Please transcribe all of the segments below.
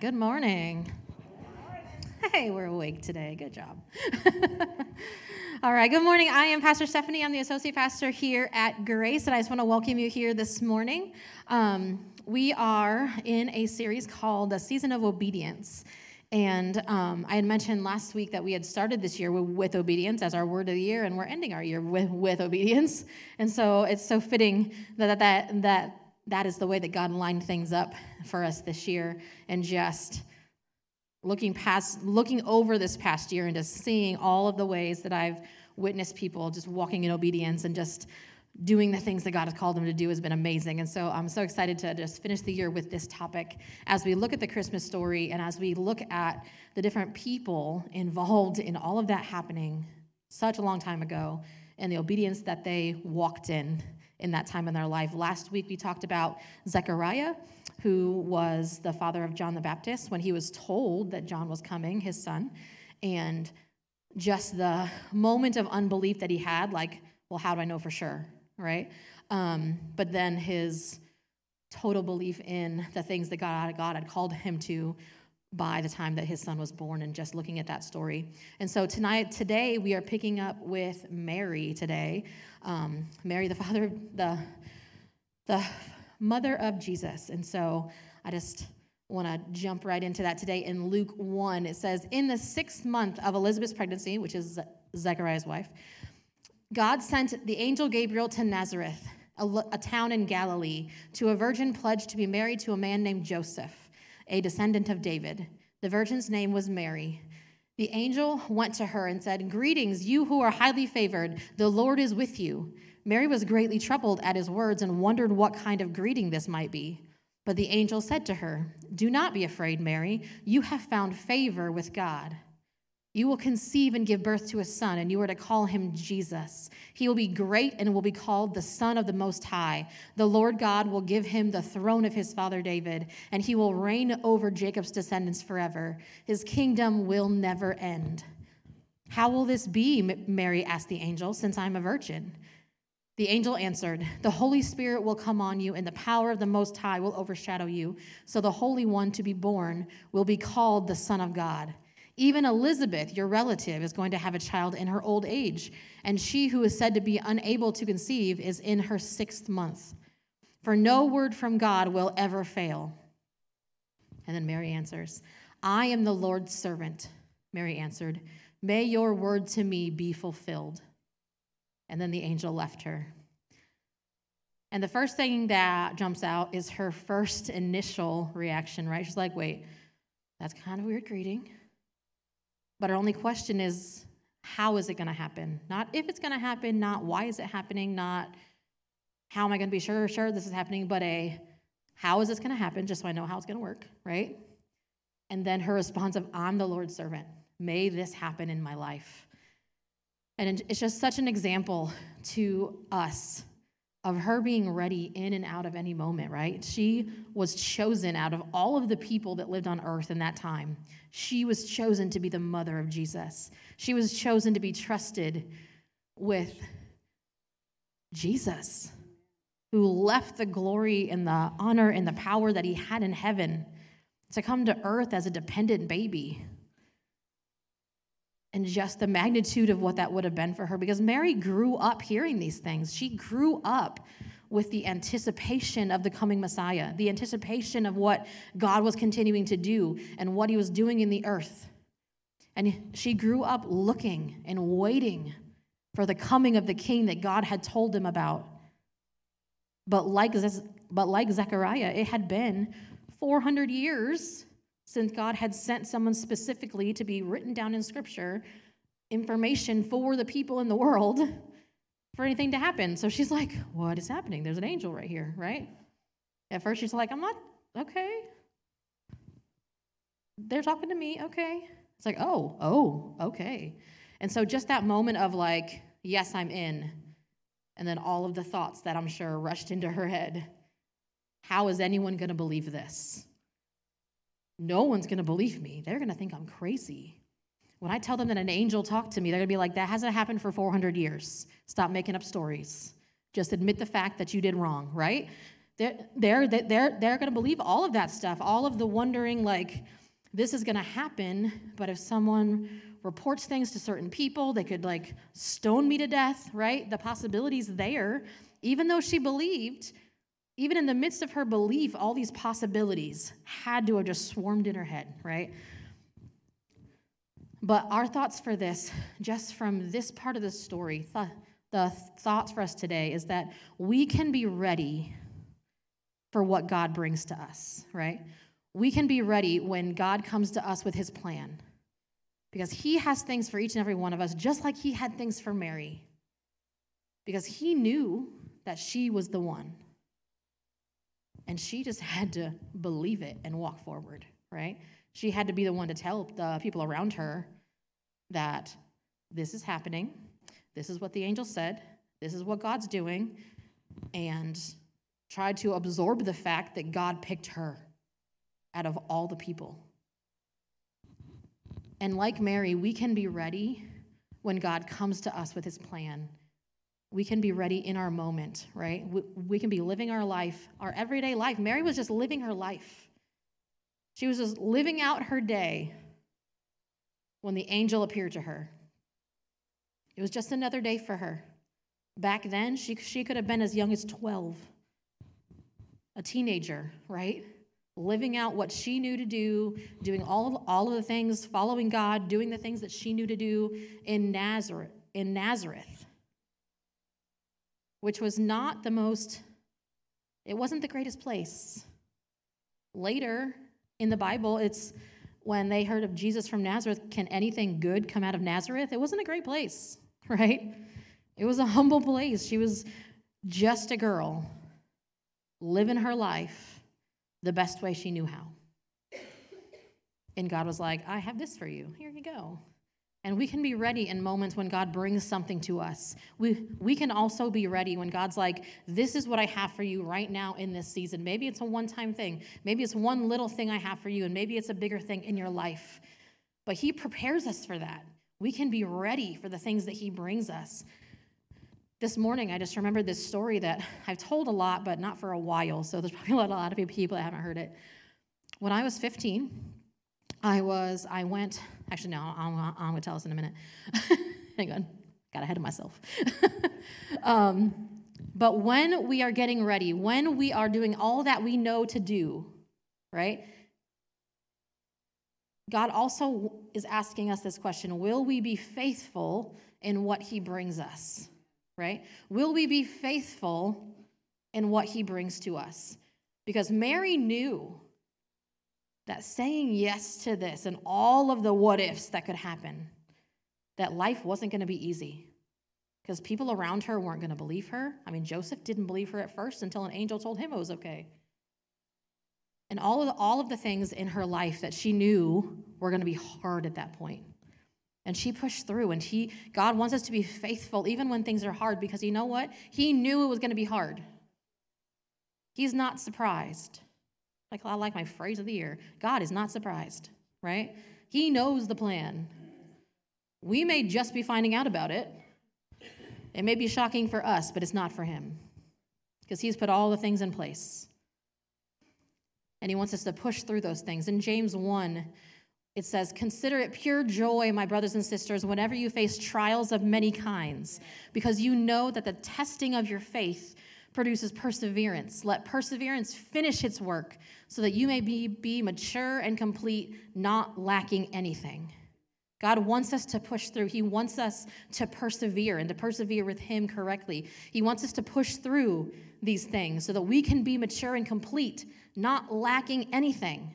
Good morning. Hey, we're awake today. Good job. All right, good morning. I am Pastor Stephanie. I'm the associate pastor here at Grace, and I just want to welcome you here this morning. Um, we are in a series called The Season of Obedience. And um, I had mentioned last week that we had started this year with, with, obedience as our word of the year, and we're ending our year with, with obedience. And so it's so fitting that, that, that that is the way that God lined things up for us this year, and just looking past, looking over this past year and just seeing all of the ways that I've witnessed people just walking in obedience and just doing the things that God has called them to do has been amazing. And so I'm so excited to just finish the year with this topic as we look at the Christmas story and as we look at the different people involved in all of that happening such a long time ago and the obedience that they walked in in that time in their life. Last week we talked about Zechariah, who was the father of John the Baptist when he was told that John was coming, his son, and just the moment of unbelief that he had, like, well, how do I know for sure, right? Um, but then his total belief in the things that God, God had called him to by the time that his son was born and just looking at that story. And so tonight today we are picking up with mary today. Um, mary the father the the mother of jesus. And so i just want to jump right into that today. In luke 1 it says in the sixth month of elizabeth's pregnancy which is zechariah's wife god sent the angel gabriel to nazareth a, a town in galilee to a virgin pledged to be married to a man named joseph a descendant of David. The virgin's name was Mary. The angel went to her and said, Greetings, you who are highly favored, the Lord is with you. Mary was greatly troubled at his words and wondered what kind of greeting this might be. But the angel said to her, Do not be afraid, Mary. You have found favor with God. You will conceive and give birth to a son, and you are to call him Jesus. He will be great and will be called the Son of the Most High. The Lord God will give him the throne of his father David, and he will reign over Jacob's descendants forever. His kingdom will never end. How will this be? Mary asked the angel, since I'm a virgin. The angel answered, The Holy Spirit will come on you, and the power of the Most High will overshadow you. So the Holy One to be born will be called the Son of God. Even Elizabeth, your relative, is going to have a child in her old age, and she who is said to be unable to conceive is in her sixth month. For no word from God will ever fail. And then Mary answers, I am the Lord's servant. Mary answered, May your word to me be fulfilled. And then the angel left her. And the first thing that jumps out is her first initial reaction, right? She's like, wait, that's kind of weird greeting. But our only question is, how is it going to happen? Not if it's going to happen, not why is it happening, not how am I going to be sure, sure this is happening, but a how is this going to happen, just so I know how it's going to work, right? And then her response of, I'm the Lord's servant. May this happen in my life. And it's just such an example to us of her being ready in and out of any moment, right? She was chosen out of all of the people that lived on earth in that time. She was chosen to be the mother of Jesus. She was chosen to be trusted with Jesus, who left the glory and the honor and the power that he had in heaven to come to earth as a dependent baby and just the magnitude of what that would have been for her because Mary grew up hearing these things. She grew up with the anticipation of the coming Messiah, the anticipation of what God was continuing to do and what he was doing in the earth. And she grew up looking and waiting for the coming of the king that God had told him about. But like, but like Zechariah, it had been 400 years since God had sent someone specifically to be written down in scripture information for the people in the world for anything to happen. So she's like, What is happening? There's an angel right here, right? At first, she's like, I'm not, okay. They're talking to me, okay. It's like, Oh, oh, okay. And so just that moment of like, Yes, I'm in. And then all of the thoughts that I'm sure rushed into her head. How is anyone going to believe this? No one's going to believe me. They're going to think I'm crazy. When I tell them that an angel talked to me, they're going to be like, that hasn't happened for 400 years. Stop making up stories. Just admit the fact that you did wrong, right? they're, they're, they're, they're going to believe all of that stuff, all of the wondering, like, this is going to happen, but if someone reports things to certain people, they could, like, stone me to death, right? The possibilities there. Even though she believed, even in the midst of her belief, all these possibilities had to have just swarmed in her head, right? But our thoughts for this, just from this part of the story, th- the thoughts for us today is that we can be ready for what God brings to us, right? We can be ready when God comes to us with his plan because he has things for each and every one of us, just like he had things for Mary, because he knew that she was the one. And she just had to believe it and walk forward, right? She had to be the one to tell the people around her that this is happening, this is what the angel said, this is what God's doing, and tried to absorb the fact that God picked her out of all the people. And like Mary, we can be ready when God comes to us with his plan. We can be ready in our moment, right? We, we, can be living our life, our everyday life. Mary was just living her life. She was just living out her day when the angel appeared to her. It was just another day for her. Back then, she, she could have been as young as 12, a teenager, right? Living out what she knew to do, doing all all of the things, following God, doing the things that she knew to do in Nazareth, in Nazareth, which was not the most, it wasn't the greatest place. Later in the Bible, it's when they heard of Jesus from Nazareth, can anything good come out of Nazareth? It wasn't a great place, right? It was a humble place. She was just a girl living her life the best way she knew how. And God was like, I have this for you. Here you go. And we can be ready in moments when God brings something to us. We, we can also be ready when God's like, This is what I have for you right now in this season. Maybe it's a one time thing. Maybe it's one little thing I have for you, and maybe it's a bigger thing in your life. But He prepares us for that. We can be ready for the things that He brings us. This morning, I just remembered this story that I've told a lot, but not for a while. So there's probably a lot, of people that haven't heard it. When I was 15, I was, I went, actually, no, I'm, I'm going to tell us in a minute. Hang on, got ahead of myself. um, but when we are getting ready, when we are doing all that we know to do, right? God also is asking us this question Will we be faithful in what He brings us? Right? Will we be faithful in what He brings to us? Because Mary knew that saying yes to this and all of the what ifs that could happen, that life wasn't going to be easy because people around her weren't going to believe her. I mean, Joseph didn't believe her at first until an angel told him it was okay. And all of the, all of the things in her life that she knew were going to be hard at that point. And she pushed through and he God wants us to be faithful even when things are hard because you know what? He knew it was going to be hard. He's not surprised. Like I like my phrase of the year. God is not surprised, right? He knows the plan. We may just be finding out about it. It may be shocking for us, but it's not for him. Because he's put all the things in place. And he wants us to push through those things. In James 1, it says, Consider it pure joy, my brothers and sisters, whenever you face trials of many kinds, because you know that the testing of your faith produces perseverance. Let perseverance finish its work so that you may be, be mature and complete, not lacking anything. God wants us to push through. He wants us to persevere and to persevere with Him correctly. He wants us to push through these things so that we can be mature and complete, not lacking anything.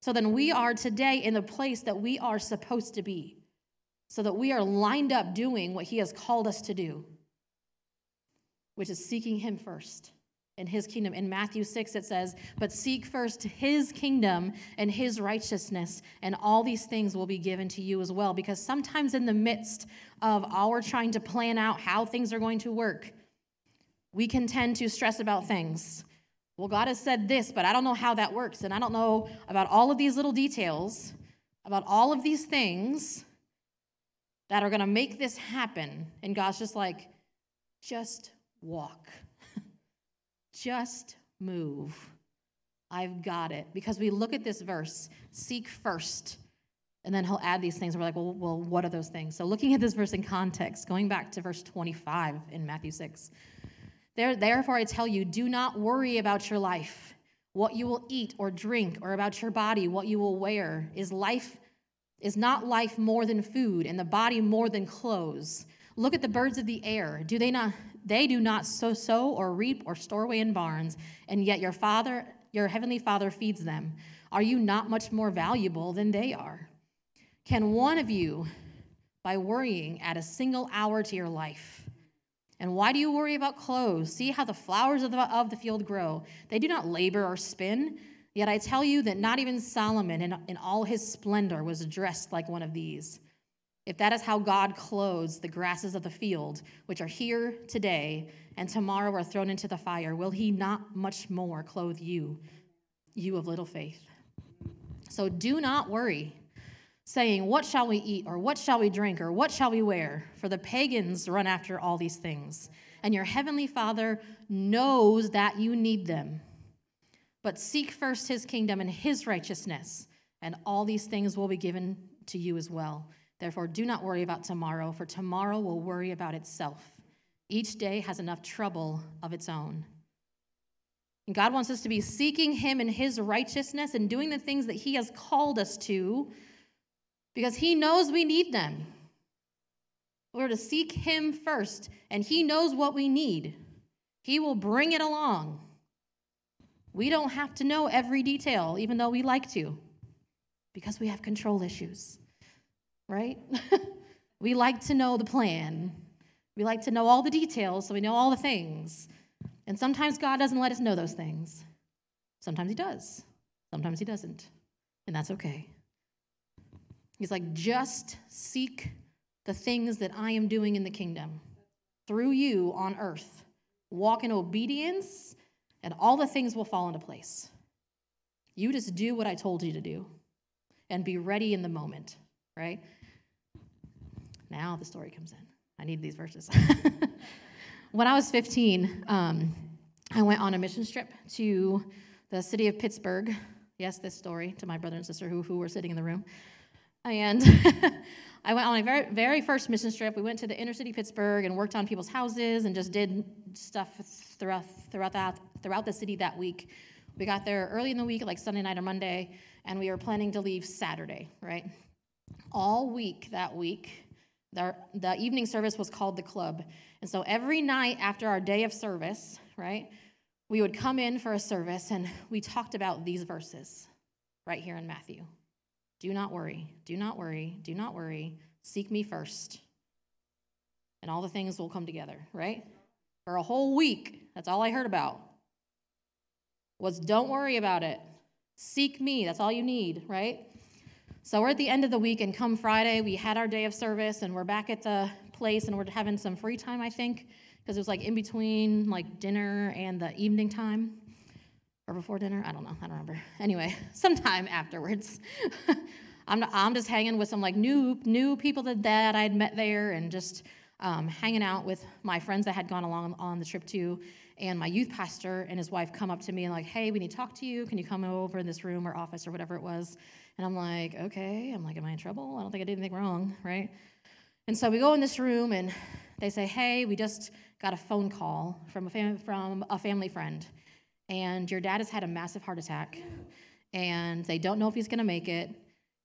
So then we are today in the place that we are supposed to be, so that we are lined up doing what He has called us to do which is seeking him first in his kingdom. In Matthew 6, it says, But seek first his kingdom and his righteousness, and all these things will be given to you as well. Because sometimes, in the midst of our trying to plan out how things are going to work, we can tend to stress about things. Well, God has said this, but I don't know how that works. And I don't know about all of these little details, about all of these things that are going to make this happen. And God's just like, just walk. Just move. I've got it. Because we look at this verse, seek first. And then he'll add these things. We're like, well, well, what are those things? So, looking at this verse in context, going back to verse 25 in Matthew 6, there, therefore I tell you, do not worry about your life, what you will eat or drink, or about your body, what you will wear. Is life is not life more than food, and the body more than clothes? Look at the birds of the air. Do they not they do not sow, sow or reap or store away in barns, and yet your Father, your heavenly Father feeds them. Are you not much more valuable than they are? Can one of you, by worrying, add a single hour to your life? And why do you worry about clothes? See how the flowers of the, of the field grow. They do not labor or spin. Yet I tell you that not even Solomon in, in all his splendor was dressed like one of these. If that is how God clothes the grasses of the field, which are here today and tomorrow are thrown into the fire, will he not much more clothe you, you of little faith? So do not worry, saying, What shall we eat, or what shall we drink, or what shall we wear? For the pagans run after all these things, and your heavenly Father knows that you need them. But seek first his kingdom and his righteousness, and all these things will be given to you as well. Therefore, do not worry about tomorrow, for tomorrow will worry about itself. Each day has enough trouble of its own. And God wants us to be seeking Him in His righteousness and doing the things that He has called us to because He knows we need them. We're to seek Him first, and He knows what we need. He will bring it along. We don't have to know every detail, even though we like to, because we have control issues right? we like to know the plan. We like to know all the details so we know all the things. And sometimes God doesn't let us know those things. Sometimes He does, sometimes He doesn't. And that's okay. He's like, just seek the things that I am doing in the kingdom through you on earth. Walk in obedience, and all the things will fall into place. You just do what I told you to do and be ready in the moment, right? Now the story comes in. I need these verses. when I was 15, um, I went on a mission trip to the city of Pittsburgh. Yes, this story to my brother and sister who, who were sitting in the room. And I went on a very, very first mission trip. We went to the inner city Pittsburgh and worked on people's houses and just did stuff throughout, throughout, that, throughout the city that week. We got there early in the week, like Sunday night or Monday, and we were planning to leave Saturday, right? All week that week, the, the evening service was called the club. And so every night after our day of service, right, we would come in for a service and we talked about these verses right here in Matthew. Do not worry, do not worry, do not worry. Seek me first. And all the things will come together, right? For a whole week, that's all I heard about. Was don't worry about it. Seek me, that's all you need, right? So we're at the end of the week, and come Friday, we had our day of service, and we're back at the place, and we're having some free time, I think, because it was like in between like dinner and the evening time, or before dinner. I don't know. I don't remember. Anyway, sometime afterwards. I'm, I'm just hanging with some like new new people that, that I'd met there, and just um, hanging out with my friends that had gone along on the trip too. And my youth pastor and his wife come up to me and like, "Hey, we need to talk to you. Can you come over in this room or office or whatever it was?" And I'm like, okay. I'm like, am I in trouble? I don't think I did anything wrong, right? And so we go in this room and they say, hey, we just got a phone call from a, fam- from a family friend. And your dad has had a massive heart attack. And they don't know if he's going to make it.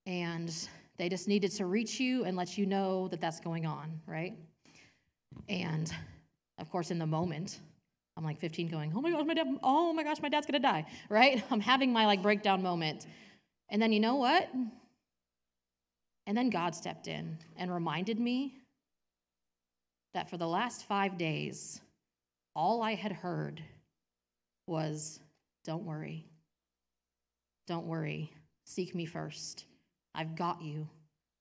And they just needed to reach you and let you know that that's going on, right? And of course, in the moment, I'm like 15 going, oh my gosh, my dad, oh my gosh, my dad's gonna die, right? I'm having my like breakdown moment. And then you know what? And then God stepped in and reminded me that for the last five days, all I had heard was, Don't worry. Don't worry. Seek me first. I've got you.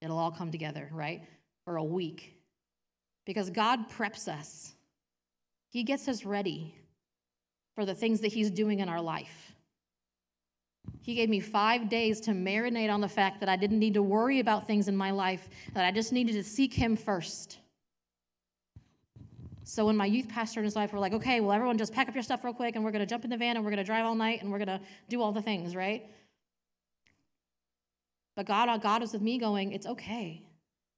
It'll all come together, right? For a week. Because God preps us, He gets us ready for the things that He's doing in our life. He gave me five days to marinate on the fact that I didn't need to worry about things in my life, that I just needed to seek Him first. So when my youth pastor and his wife were like, okay, well, everyone just pack up your stuff real quick and we're going to jump in the van and we're going to drive all night and we're going to do all the things, right? But God, uh, God was with me going, it's okay.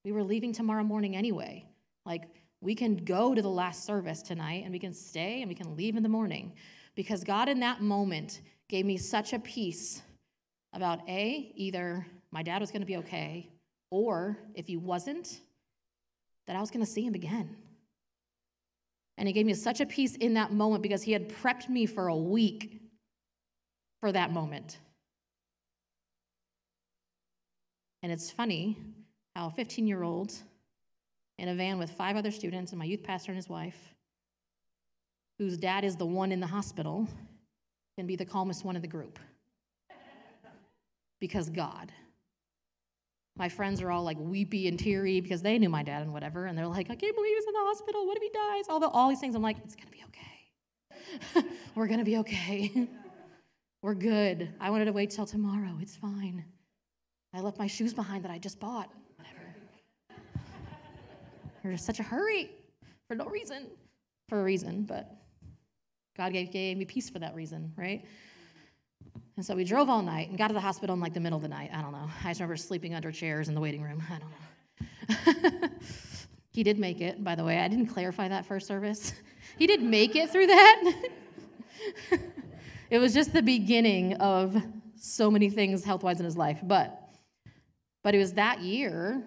We were leaving tomorrow morning anyway. Like, we can go to the last service tonight and we can stay and we can leave in the morning. Because God, in that moment, gave me such a peace about A, either my dad was going to be okay, or if he wasn't, that I was going to see him again. And he gave me such a peace in that moment because he had prepped me for a week for that moment. And it's funny how a 15 year old in a van with five other students and my youth pastor and his wife, whose dad is the one in the hospital, can be the calmest one in the group. Because God. My friends are all like weepy and teary because they knew my dad and whatever, and they're like, I can't believe he's in the hospital. What if he dies? All, the, all these things. I'm like, it's gonna be okay. We're gonna be okay. We're good. I wanted to wait till tomorrow. It's fine. I left my shoes behind that I just bought. Whatever. There's such a hurry for no reason. For a reason, but God gave, gave me peace for that reason, right? And so we drove all night and got to the hospital in like the middle of the night. I don't know. I just remember sleeping under chairs in the waiting room. I don't know. he did make it, by the way. I didn't clarify that first service. He did make it through that. it was just the beginning of so many things health wise in his life. But but it was that year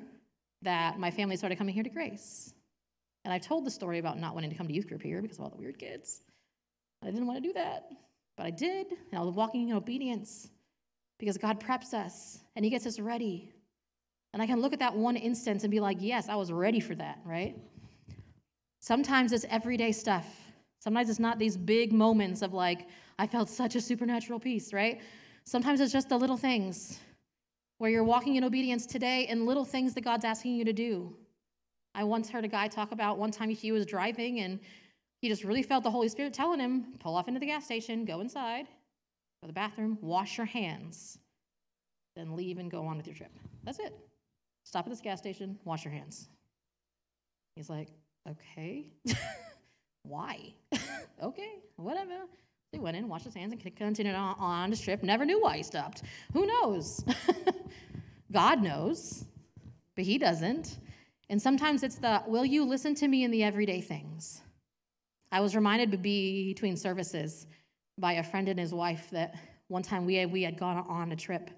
that my family started coming here to Grace. And I've told the story about not wanting to come to youth group here because of all the weird kids. I didn't want to do that, but I did. And I was walking in obedience because God preps us and He gets us ready. And I can look at that one instance and be like, yes, I was ready for that, right? Sometimes it's everyday stuff. Sometimes it's not these big moments of like, I felt such a supernatural peace, right? Sometimes it's just the little things where you're walking in obedience today and little things that God's asking you to do. I once heard a guy talk about one time he was driving and he just really felt the Holy Spirit telling him, pull off into the gas station, go inside, go to the bathroom, wash your hands, then leave and go on with your trip. That's it. Stop at this gas station, wash your hands. He's like, okay. Why? okay, whatever. He went in, washed his hands, and continued on, on his trip. Never knew why he stopped. Who knows? God knows, but he doesn't. And sometimes it's the, will you listen to me in the everyday things? I was reminded to be between services by a friend and his wife that one time we had, we had gone on a trip,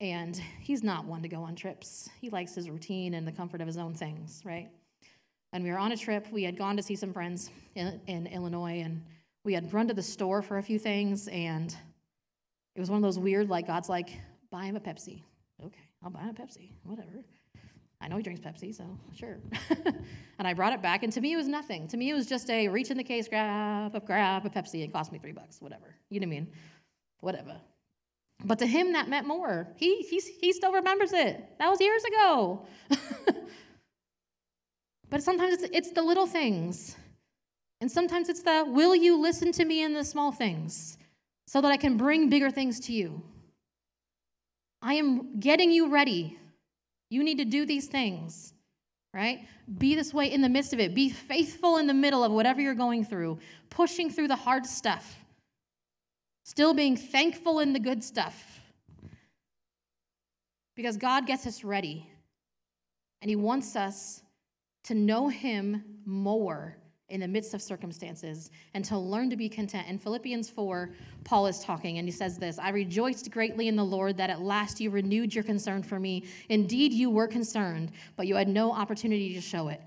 and he's not one to go on trips. He likes his routine and the comfort of his own things, right? And we were on a trip. We had gone to see some friends in, in Illinois, and we had run to the store for a few things, and it was one of those weird, like, God's like, buy him a Pepsi. Okay, I'll buy him a Pepsi, whatever. I know he drinks Pepsi, so sure. and I brought it back, and to me, it was nothing. To me, it was just a reach in the case, grab a, grab a Pepsi, and cost me three bucks, whatever. You know what I mean? Whatever. But to him, that meant more. He, he, he still remembers it. That was years ago. but sometimes it's, it's the little things and sometimes it's the, will you listen to me in the small things so that I can bring bigger things to you? I am getting you ready. You need to do these things, right? Be this way in the midst of it. Be faithful in the middle of whatever you're going through, pushing through the hard stuff, still being thankful in the good stuff. Because God gets us ready, and He wants us to know Him more in the midst of circumstances and to learn to be content. In Philippians 4, Paul is talking and he says this I rejoiced greatly in the Lord that at last you renewed your concern for me. Indeed, you were concerned, but you had no opportunity to show it.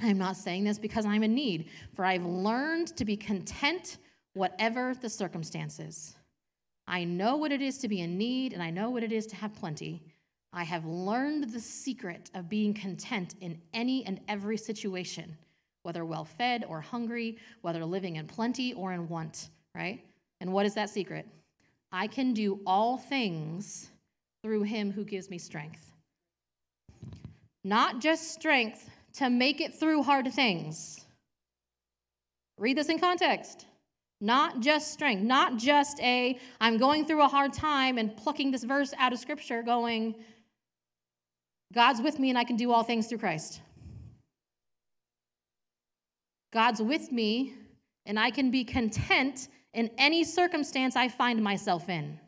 I'm not saying this because I'm in need, for I've learned to be content whatever the circumstances. I know what it is to be in need, and I know what it is to have plenty. I have learned the secret of being content in any and every situation whether well fed or hungry, whether living in plenty or in want, right? And what is that secret? I can do all things through him who gives me strength. Not just strength to make it through hard things. Read this in context. Not just strength, not just a, I'm going through a hard time and plucking this verse out of scripture, going, God's with me and I can do all things through Christ. God's with me, and I can be content in any circumstance I find myself in.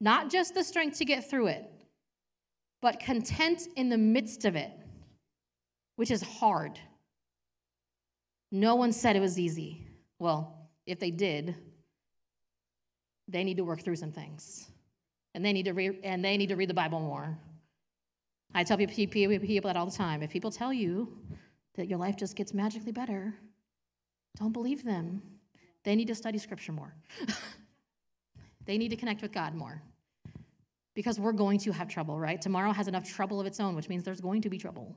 Not just the strength to get through it, but content in the midst of it, which is hard. No one said it was easy. Well, if they did, they need to work through some things. And they need to read, and they need to read the Bible more. I tell people, people that all the time. If people tell you that your life just gets magically better, don't believe them. They need to study scripture more. they need to connect with God more. Because we're going to have trouble, right? Tomorrow has enough trouble of its own, which means there's going to be trouble.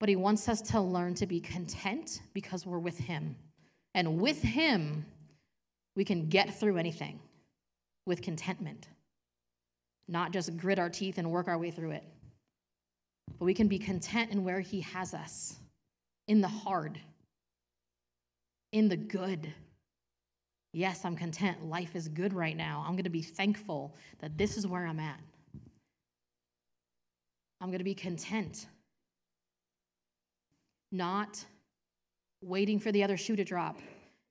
But He wants us to learn to be content because we're with Him. And with Him, we can get through anything with contentment, not just grit our teeth and work our way through it. But we can be content in where He has us, in the hard, in the good. Yes, I'm content. Life is good right now. I'm going to be thankful that this is where I'm at. I'm going to be content, not waiting for the other shoe to drop,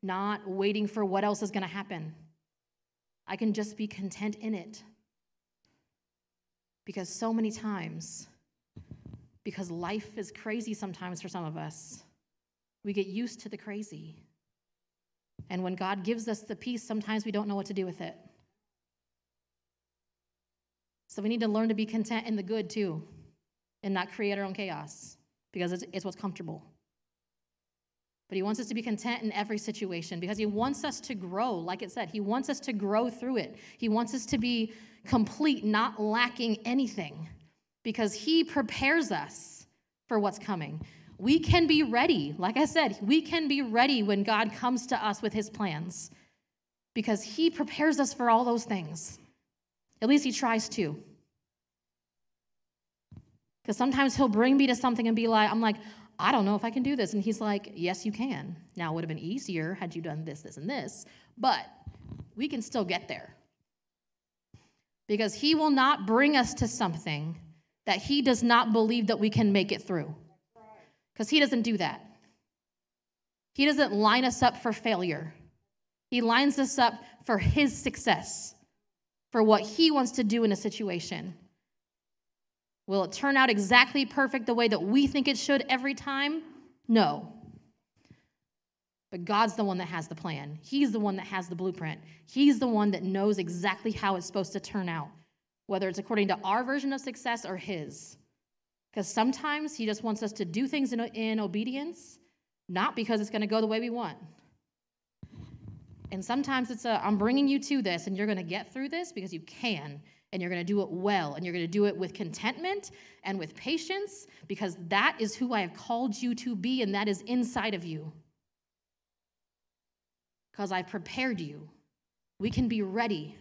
not waiting for what else is going to happen. I can just be content in it. Because so many times, because life is crazy sometimes for some of us, we get used to the crazy. And when God gives us the peace, sometimes we don't know what to do with it. So we need to learn to be content in the good too, and not create our own chaos because it's, it's what's comfortable. But he wants us to be content in every situation because he wants us to grow. Like it said, he wants us to grow through it. He wants us to be complete, not lacking anything, because he prepares us for what's coming. We can be ready. Like I said, we can be ready when God comes to us with his plans because he prepares us for all those things. At least he tries to. Because sometimes he'll bring me to something and be like, I'm like, I don't know if I can do this. And he's like, Yes, you can. Now, it would have been easier had you done this, this, and this, but we can still get there. Because he will not bring us to something that he does not believe that we can make it through. Because he doesn't do that. He doesn't line us up for failure, he lines us up for his success, for what he wants to do in a situation. Will it turn out exactly perfect the way that we think it should every time? No. But God's the one that has the plan. He's the one that has the blueprint. He's the one that knows exactly how it's supposed to turn out, whether it's according to our version of success or His. Because sometimes He just wants us to do things in, in obedience, not because it's going to go the way we want. And sometimes it's a, I'm bringing you to this, and you're going to get through this because you can and you're going to do it well and you're going to do it with contentment and with patience because that is who I have called you to be and that is inside of you. Because I've prepared you. We can be ready.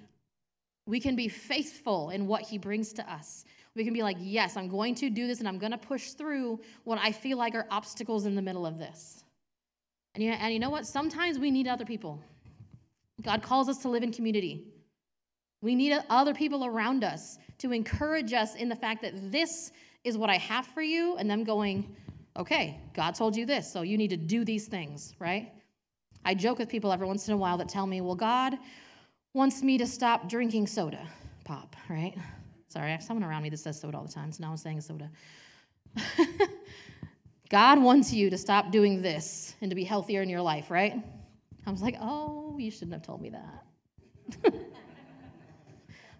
We can be faithful in what He brings to us. We can be like, yes, I'm going to do this and I'm going to push through what I feel like are obstacles in the middle of this. And you, and you know what? Sometimes we need other people. God calls us to live in community. We need other people around us to encourage us in the fact that this is what I have for you, and them going, okay, God told you this, so you need to do these things, right? I joke with people every once in a while that tell me, well, God wants me to stop drinking soda pop, right? Sorry, I have someone around me that says soda all the time, so now I'm saying soda. God wants you to stop doing this and to be healthier in your life, right? I was like, oh, you shouldn't have told me that.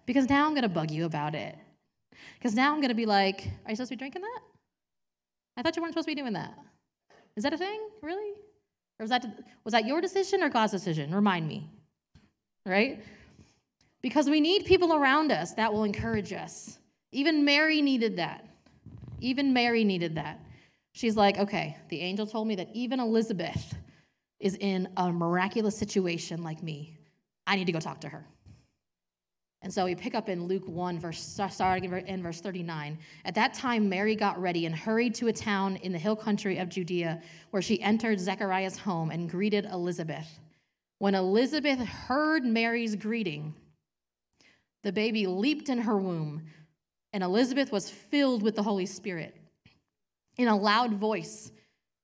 because now I'm going to bug you about it. Because now I'm going to be like, are you supposed to be drinking that? I thought you weren't supposed to be doing that. Is that a thing? Really? Or was that, was that your decision or God's decision? Remind me. Right? Because we need people around us that will encourage us. Even Mary needed that. Even Mary needed that. She's like, okay, the angel told me that even Elizabeth is in a miraculous situation like me. I need to go talk to her. And so we pick up in Luke 1, verse, starting in verse 39. At that time, Mary got ready and hurried to a town in the hill country of Judea, where she entered Zechariah's home and greeted Elizabeth. When Elizabeth heard Mary's greeting, the baby leaped in her womb, and Elizabeth was filled with the Holy Spirit. In a loud voice,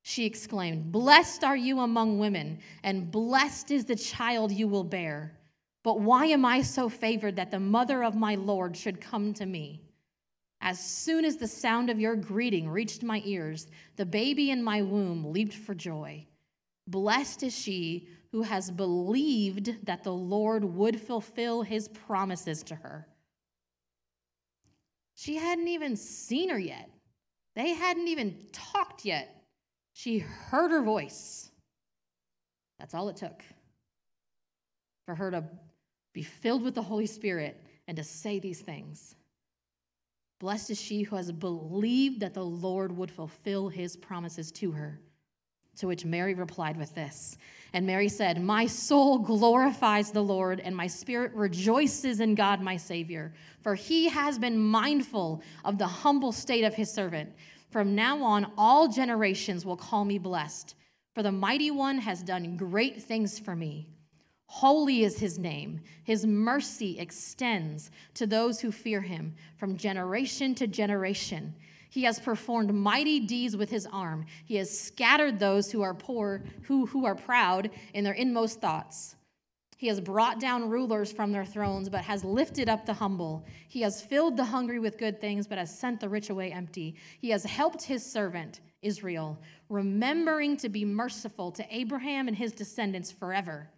she exclaimed, Blessed are you among women, and blessed is the child you will bear. But why am I so favored that the mother of my Lord should come to me? As soon as the sound of your greeting reached my ears, the baby in my womb leaped for joy. Blessed is she who has believed that the Lord would fulfill his promises to her. She hadn't even seen her yet, they hadn't even talked yet. She heard her voice. That's all it took for her to be filled with the Holy Spirit and to say these things. Blessed is she who has believed that the Lord would fulfill his promises to her. To which Mary replied with this. And Mary said, My soul glorifies the Lord, and my spirit rejoices in God my Savior, for he has been mindful of the humble state of his servant. From now on, all generations will call me blessed, for the mighty one has done great things for me. Holy is his name. His mercy extends to those who fear him from generation to generation. He has performed mighty deeds with his arm. He has scattered those who are poor, who, who are proud in their inmost thoughts. He has brought down rulers from their thrones, but has lifted up the humble. He has filled the hungry with good things, but has sent the rich away empty. He has helped his servant, Israel, remembering to be merciful to Abraham and his descendants forever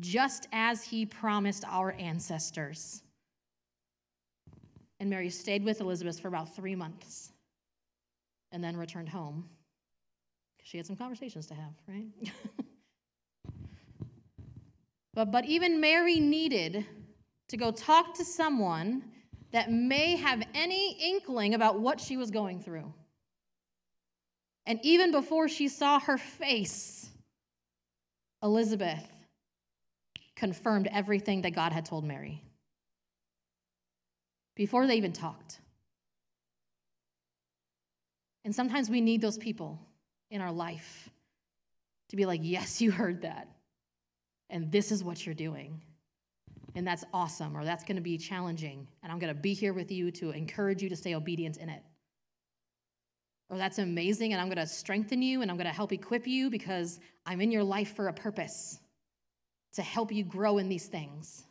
just as he promised our ancestors. And Mary stayed with Elizabeth for about three months and then returned home she had some conversations to have, right? but, but even Mary needed to go talk to someone that may have any inkling about what she was going through. And even before she saw her face, Elizabeth confirmed everything that God had told Mary before they even talked. And sometimes we need those people in our life to be like, Yes, you heard that. And this is what you're doing. And that's awesome, or that's going to be challenging. And I'm going to be here with you to encourage you to stay obedient in it. Or that's amazing, and I'm going to strengthen you and I'm going to help equip you because I'm in your life for a purpose to help you grow in these things.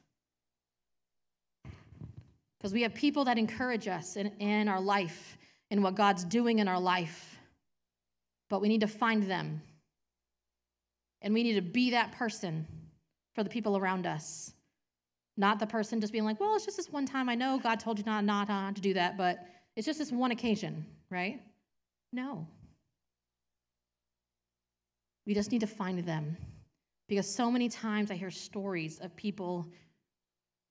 Because we have people that encourage us in, in our life, in what God's doing in our life. But we need to find them. And we need to be that person for the people around us. Not the person just being like, well, it's just this one time. I know God told you not, not, to do that, but it's just this one occasion, right? No. We just need to find them because so many times I hear stories of people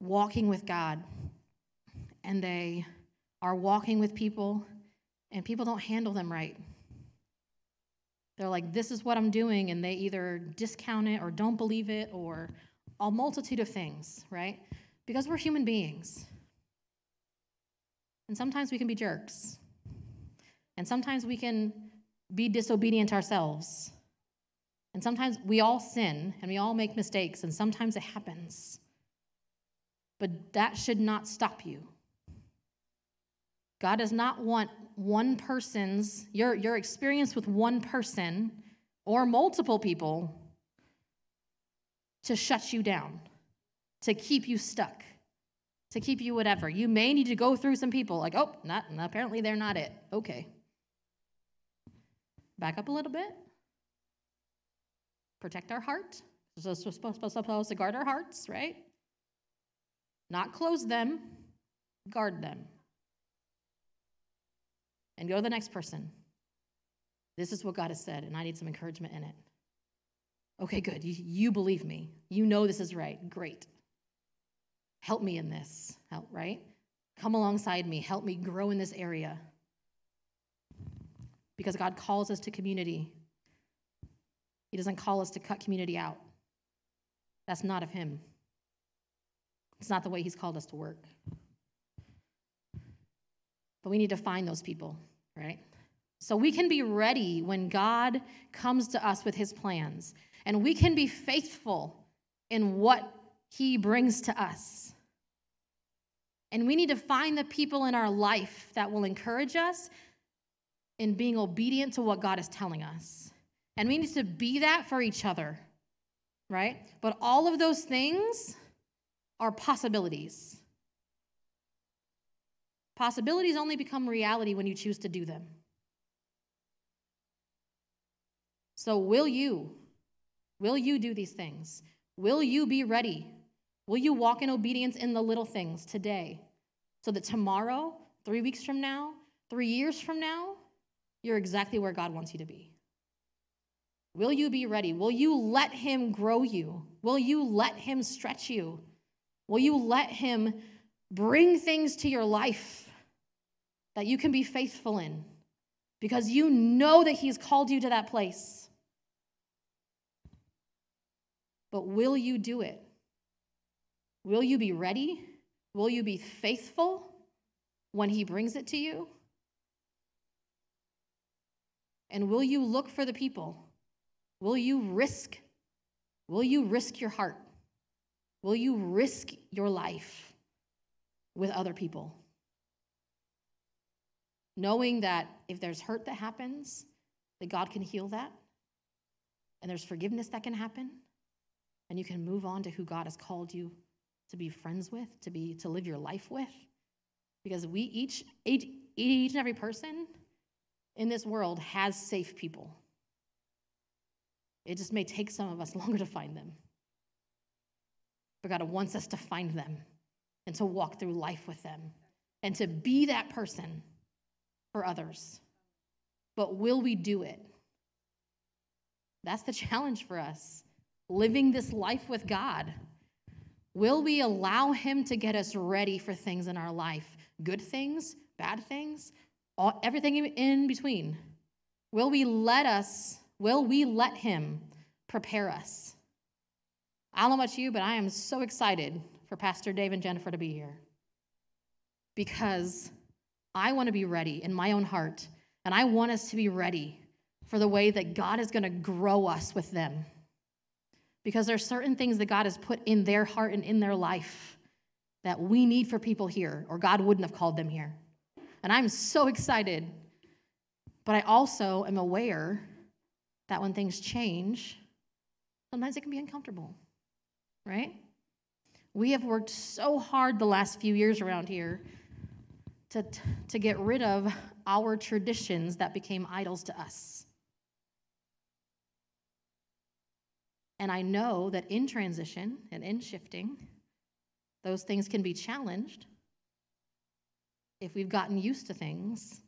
walking with God and they are walking with people and people don't handle them right. They're like, this is what I'm doing, and they either discount it or don't believe it or a multitude of things, right? Because we're human beings. And sometimes we can be jerks. And sometimes we can be disobedient ourselves. And sometimes we all sin and we all make mistakes, and sometimes it happens. But that should not stop you. God does not want one person's, your, your experience with one person or multiple people to shut you down, to keep you stuck, to keep you whatever. You may need to go through some people like, oh, not, apparently they're not it. Okay. Back up a little bit protect our heart. So supposed to guard our hearts, right? Not close them, guard them. And go to the next person. This is what God has said, and I need some encouragement in it. Okay, good. You, you believe me. You know this is right. Great. Help me in this. Help, right? Come alongside me. Help me grow in this area. Because God calls us to community he doesn't call us to cut community out. That's not of Him. It's not the way He's called us to work. But we need to find those people, right? So we can be ready when God comes to us with His plans, and we can be faithful in what He brings to us. And we need to find the people in our life that will encourage us, in being obedient to what God is telling us. And we need to be that for each other, right? But all of those things are possibilities. Possibilities only become reality when you choose to do them. So, will you? Will you do these things? Will you be ready? Will you walk in obedience in the little things today so that tomorrow, three weeks from now, three years from now, you're exactly where God wants you to be? Will you be ready? Will you let Him grow you? Will you let Him stretch you? Will you let Him bring things to your life that you can be faithful in because you know that He's called you to that place? But will you do it? Will you be ready? Will you be faithful when He brings it to you? And will you look for the people? Will you risk? Will you risk your heart? Will you risk your life with other people? Knowing that if there's hurt that happens, that God can heal that, and there's forgiveness that can happen, and you can move on to who God has called you to be friends with, to be to live your life with. Because we each each, each and every person in this world has safe people. It just may take some of us longer to find them. But God wants us to find them and to walk through life with them and to be that person for others. But will we do it? That's the challenge for us. Living this life with God. Will we allow Him to get us ready for things in our life? Good things, bad things, all, everything in between. Will we let us, will we let Him prepare us? I don't know about you, but I am so excited for Pastor Dave and Jennifer to be here because I want to be ready in my own heart, and I want us to be ready for the way that God is going to grow us with them. Because there are certain things that God has put in their heart and in their life that we need for people here, or God wouldn't have called them here. And I'm so excited. But I also am aware that when things change, sometimes it can be uncomfortable right? We have worked so hard the last few years around here to, to get rid of our traditions that became idols to us. And I know that in transition and in shifting, those things can be challenged if we've gotten used to things,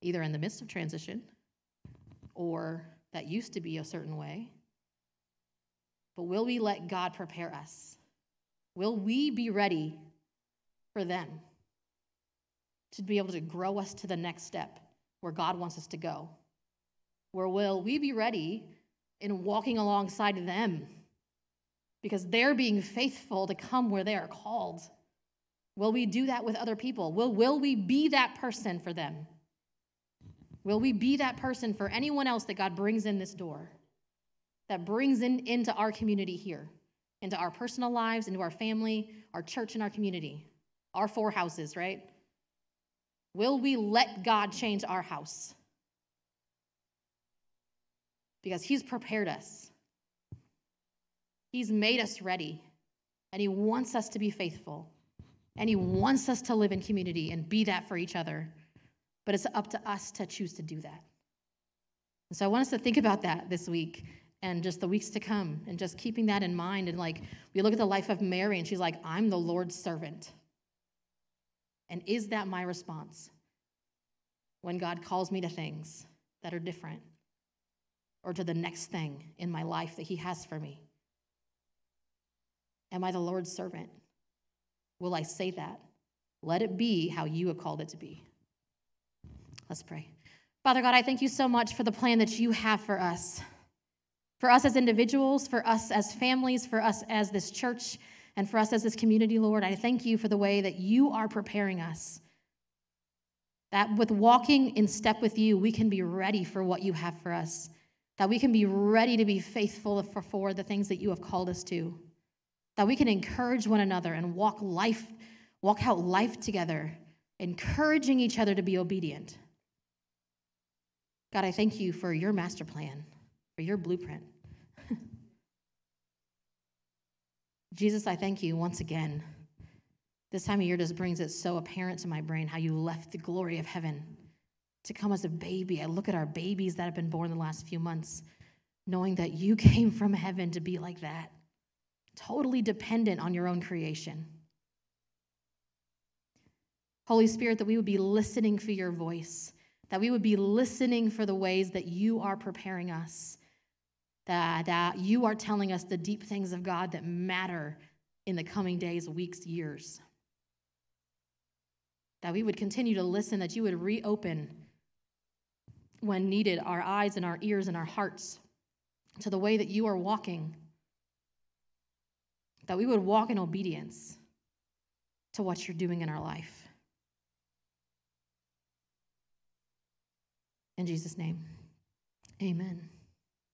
either in the midst of transition or that used to be a certain way, but will we let God prepare us? Will we be ready for them to be able to grow us to the next step where God wants us to go? Where will we be ready in walking alongside them because they're being faithful to come where they are called? Will we do that with other people? Will, will we be that person for them? Will we be that person for anyone else that God brings in this door? that brings in, into our community here, into our personal lives, into our family, our church, and our community, our four houses, right? Will we let God change our house? Because He's prepared us, He's made us ready, and He wants us to be faithful, and He wants us to live in community and be that for each other. But it's up to us to choose to do that. And so I want us to think about that this week and just the weeks to come and just keeping that in mind and like we look at the life of mary and she's like i'm the lord's servant and is that my response when god calls me to things that are different or to the next thing in my life that he has for me? Am i the lord's servant? Will i say that? Let it be how you have called it to be. Let's pray. Father god i thank you so much for the plan that you have for us. For us as individuals, for us as families, for us as this church, and for us as this community, Lord, I thank you for the way that you are preparing us. That with walking in step with you, we can be ready for what you have for us. That we can be ready to be faithful for, for the things that you have called us to. That we can encourage one another and walk life, walk out life together, encouraging each other to be obedient. God, I thank you for your master plan, for your blueprint. Jesus, I thank you once again. This time of year just brings it so apparent to my brain how you left the glory of heaven to come as a baby. I look at our babies that have been born the last few months, knowing that you came from heaven to be like that, totally dependent on your own creation. Holy Spirit, that we would be listening for your voice, that we would be listening for the ways that you are preparing us, that, that you are telling us the deep things of God that matter in the coming days, weeks, years. That we would continue to listen, that you would reopen when needed our eyes and our ears and our hearts to the way that you are walking, that we would walk in obedience to what you're doing in our life. In Jesus' name, amen.